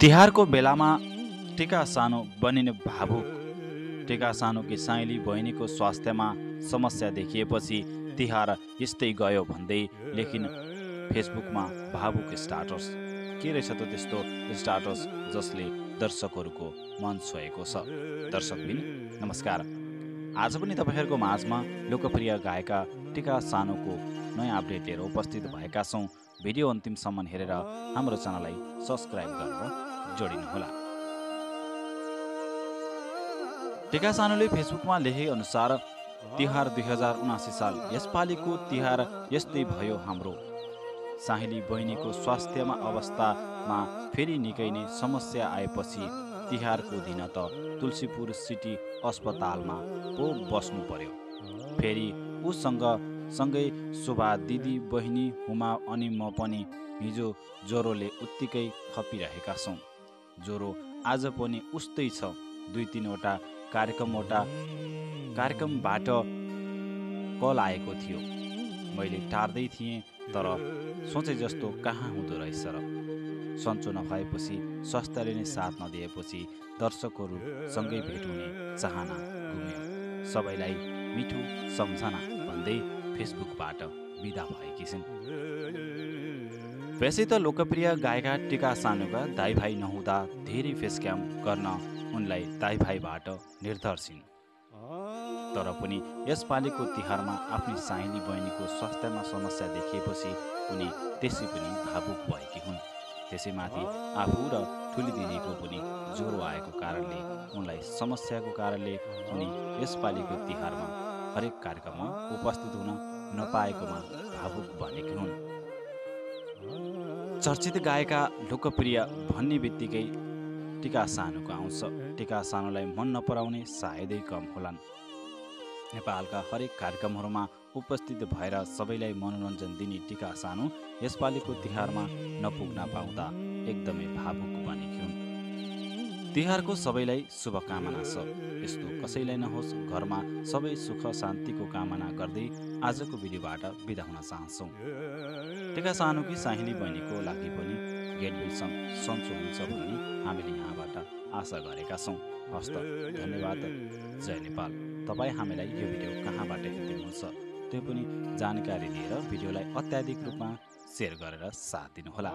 तिहारको बेलामा टिका सानो बनिने भावुक टिका सानोकी साइली बहिनीको स्वास्थ्यमा समस्या देखिएपछि तिहार यस्तै गयो भन्दै लेखिन फेसबुकमा भावुक स्टाटस। के रहेछ त त्यस्तो स्टाटस जसले दर्शकहरूको मन छोएको छ? दर्शकबिन नमस्कार। आज पनि तपाईँहरूको माझमा लोकप्रिय गायका टिका सानोको नयाँ अपडेट लिएर उपस्थित भएका छौँ। भिडियो अन्तिमसम्म हेरेर हाम्रो च्यानललाई सब्सक्राइब गरेर जोडिनुहोला। टिका सानोले फेसबुकमा लेखे अनुसार तिहार दुई हजार उनासी साल यसपालिको तिहार यस्तै भयो हाम्रो। साहिली बहिनीको स्वास्थ्यमा अवस्थामा फेरि निकै नै समस्या आएपछि तिहारको दिन त तुलसीपुर सिटी अस्पतालमा पो बस्नु पर्यो फेरि उसँग सँगै शोभा दिदी बहिनी हुमा अनि म पनि हिजो ज्वरोले उत्तिकै खपिरहेका छौँ। ज्वरो आज पनि उस्तै छ। दुई तिनवटा कार्यक्रमवटा कार्यक्रमबाट कल आएको थियो। मैले टार्दै थिएँ तर सोचे जस्तो कहाँ हुँदो रहेछ र। सन्चो नभएपछि स्वास्थ्यले नै साथ नदिएपछि दर्शकहरू सँगै भेट हुने चाहना गुम्यो। सबैलाई मिठो सम्झना भन्दै फेसबुकबाट बिदा भएकी छिन्। वैसे त लोकप्रिय गायका टिका सानुका दाई भाइ नहुँदा धेरै फेस क्याम गर्न उनलाई दाई भाइबाट निर्धर छिन् तर पनि यसपालिको तिहारमा आफ्नी साहिनी बहिनीको स्वास्थ्यमा समस्या देखिएपछि उनी त्यसै पनि भावुक भएकी हुन्। त्यसैमाथि आफू र ठुली दिदीको पनि ज्वरो आएको कारणले उनलाई समस्याको कारणले उनी यसपालिको तिहारमा हरेक कार्यक्रममा उपस्थित हुन नपाएकोमा भावुक बनेकी हुन्। चर्चित गायका लोकप्रिय भन्ने बित्तिकै टिका सानोको आउँछ। टिका सानोलाई मन नपराउने सायदै कम होलान्। नेपालका हरेक कार्यक्रमहरूमा उपस्थित भएर सबैलाई मनोरञ्जन दिने टिका सानो यसपालिको तिहारमा नपुग्न पाउँदा एकदमै भावुक बनेकी हुन्। तिहारको सबैलाई शुभकामना छ। यस्तो कसैलाई नहोस् घरमा सबै सुख शान्तिको कामना गर्दै आजको भिडियोबाट बिदा हुन चाहन्छौँ। टिका सानोकी साहिनी बहिनीको लागि पनि गेटविलसम्म सन्चो हुन्छ भन्ने हामीले यहाँबाट आशा गरेका छौँ। हस्त धन्यवाद। जय नेपाल। तपाईँ हामीलाई यो भिडियो कहाँबाट हेरिदिनुहुन्छ? त्यो पनि जानकारी दिएर भिडियोलाई अत्याधिक रूपमा सेयर गरेर साथ दिनुहोला।